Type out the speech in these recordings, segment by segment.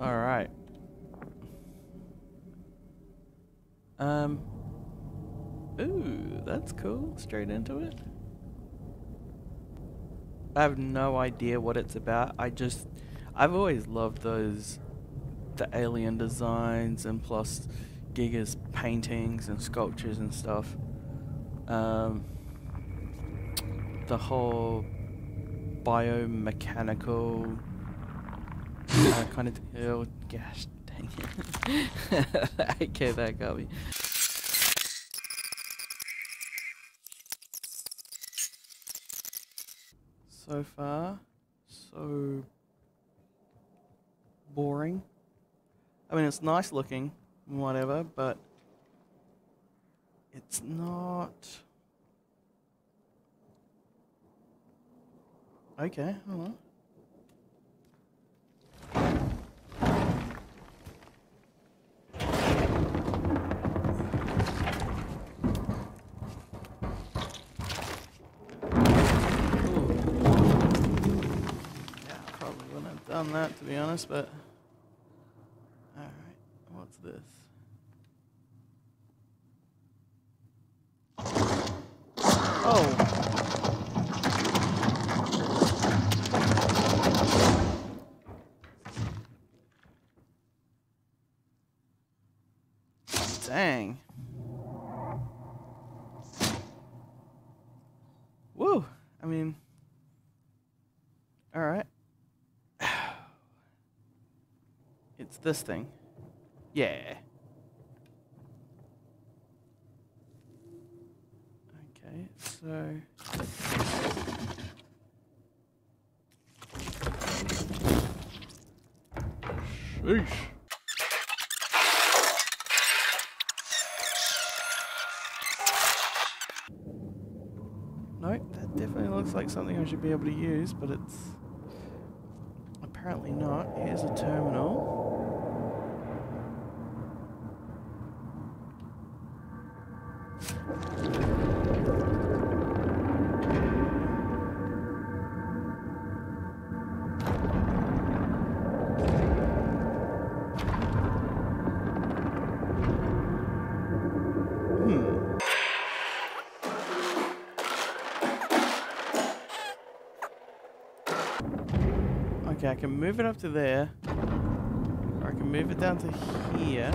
Alright. Um. Ooh, that's cool. Straight into it. I have no idea what it's about. I just. I've always loved those. The alien designs and plus Giger's paintings and sculptures and stuff. Um. The whole biomechanical uh, kind of oh gosh dang it okay that got me so far so boring. I mean it's nice looking whatever but it's not okay hold on done that to be honest, but alright, what's this? Oh! Dang. Woo! I mean, alright. It's this thing. Yeah. Okay, so... Sheesh. Nope, that definitely looks like something I should be able to use, but it's apparently not. Here's a terminal. Okay, I can move it up to there. Or I can move it down to here.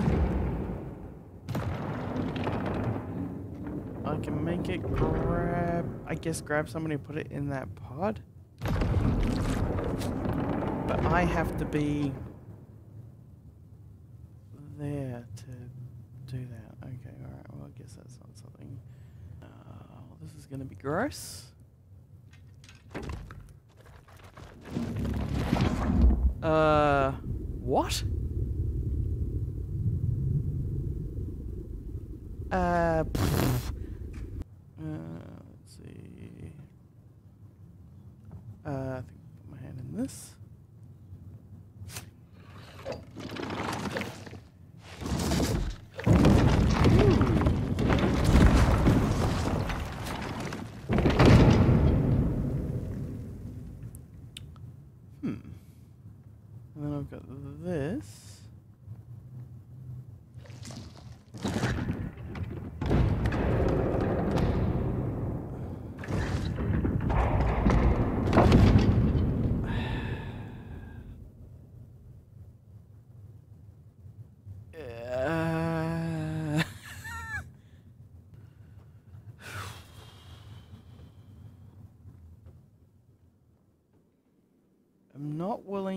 I can make it grab... I guess grab somebody and put it in that pod. But I have to be... there to do that. Okay, alright. Well, I guess that's not something... Uh, this is going to be gross. Uh, what? Uh, uh, let's see. Uh, I think I'll put my hand in this.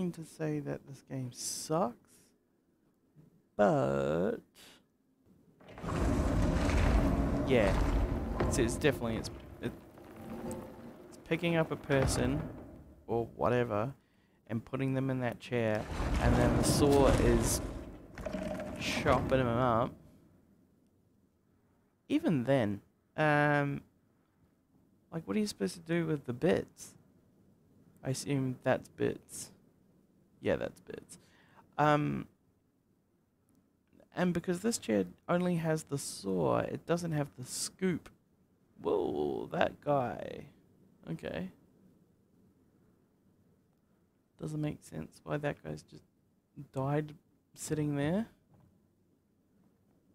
Willing to say that this game sucks, but yeah, it's, it's definitely it's it, it's picking up a person or whatever and putting them in that chair, and then the saw is chopping them up. Even then, um, like what are you supposed to do with the bits? I assume that's bits. Yeah, that's bits. Um, and because this chair only has the saw, it doesn't have the scoop. Whoa, that guy. Okay. Doesn't make sense why that guy's just died sitting there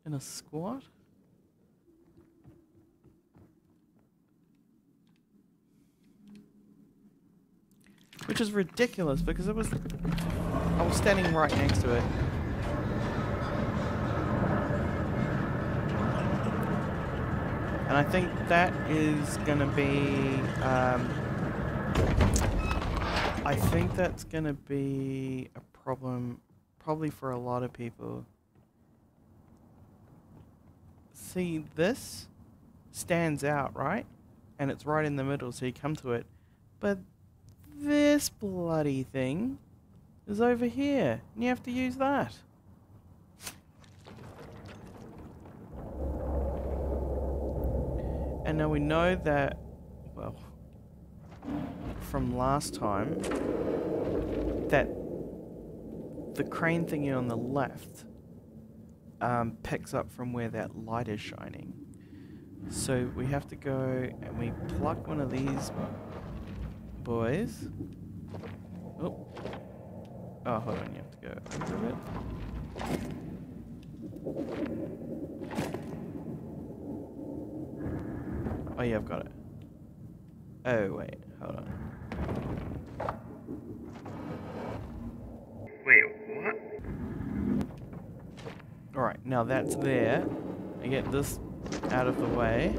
in a squat. Which is ridiculous because it was I was standing right next to it. And I think that is gonna be um, I think that's gonna be a problem probably for a lot of people. See this stands out, right? And it's right in the middle, so you come to it. But this bloody thing is over here, and you have to use that. And now we know that, well, from last time, that the crane thingy on the left um, picks up from where that light is shining. So we have to go and we pluck one of these boys. Oh. Oh, hold on, you have to go over it. Oh yeah, I've got it. Oh wait, hold on. Wait, what? Alright, now that's there. I get this out of the way.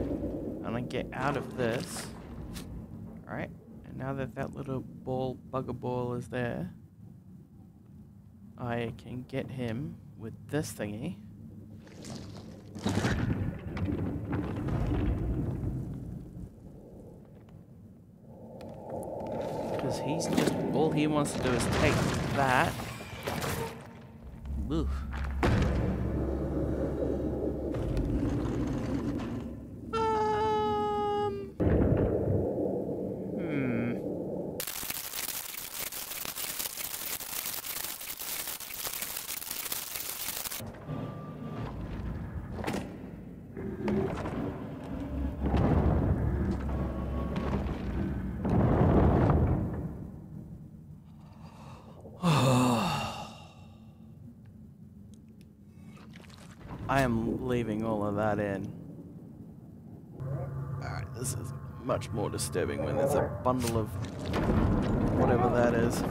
And I get out of this. Alright, and now that that little ball, bugger ball is there, I can get him with this thingy. Because he's just, all he wants to do is take that. Oof. I am leaving all of that in. Alright, this is much more disturbing when there's a bundle of whatever that is.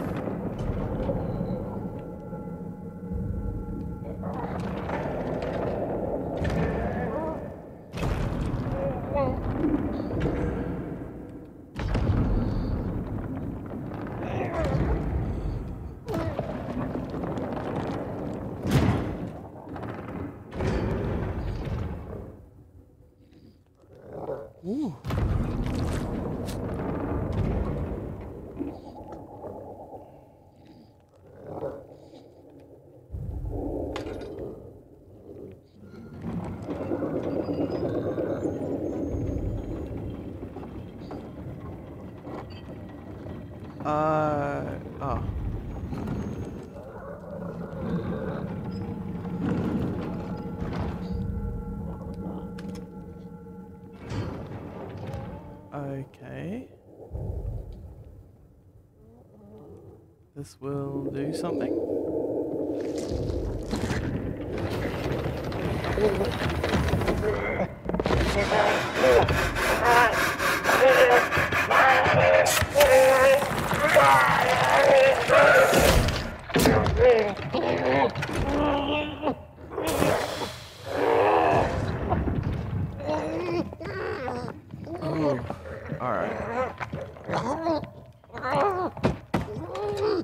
Okay. This will do something. Ooh. Alright.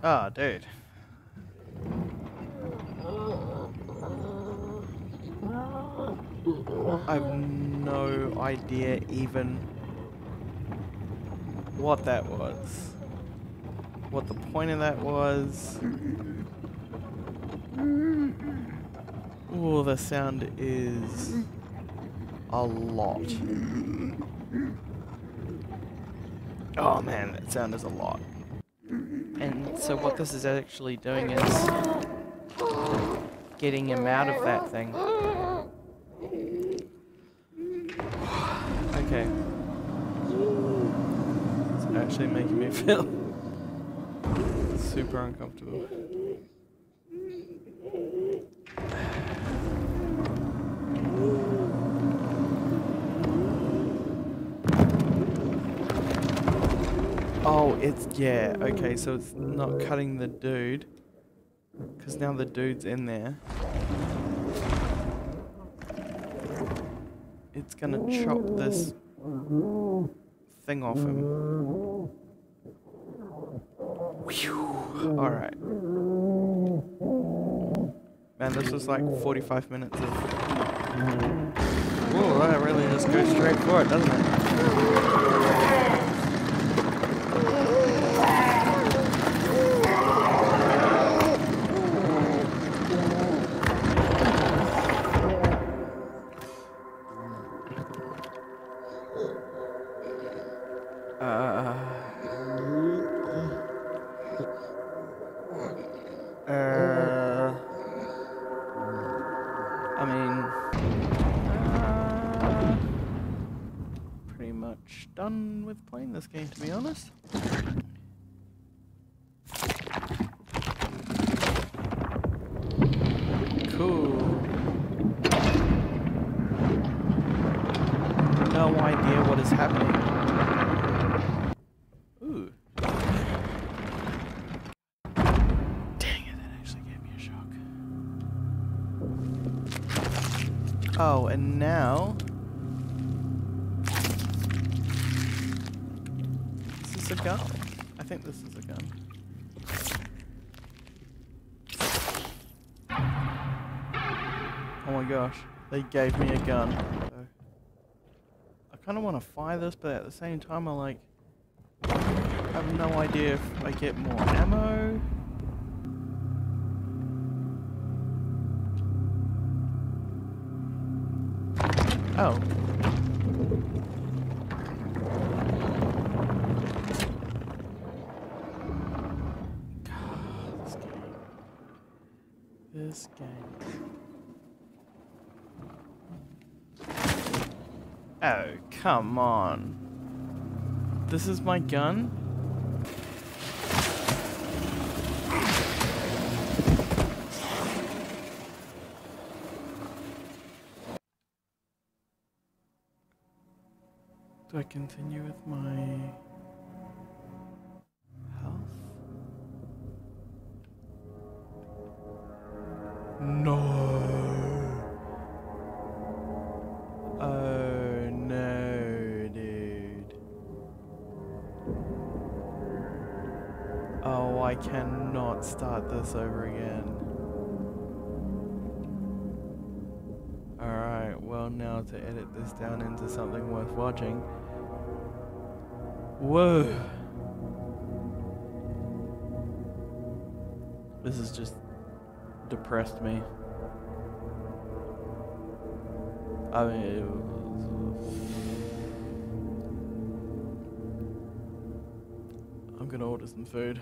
Oh, dude. I've no idea even what that was. What the point of that was. Oh, the sound is a lot. Oh man, that sound is a lot. And so what this is actually doing is getting him out of that thing. Okay. It's actually making me feel super uncomfortable. Oh, it's yeah. Okay, so it's not cutting the dude, because now the dude's in there. It's gonna chop this thing off him. All right. Man, this was like 45 minutes of. Whoa, that really just goes straight for it, doesn't it? Cool. No idea what is happening. This a gun? I think this is a gun. Oh my gosh, they gave me a gun. I kind of want to fire this, but at the same time, I like. I have no idea if I get more ammo. Oh. God, this game. This game. Oh, come on. This is my gun? Do I continue with my Oh, I cannot start this over again. Alright, well now to edit this down into something worth watching. Whoa. This has just depressed me. I mean, I'm order some food.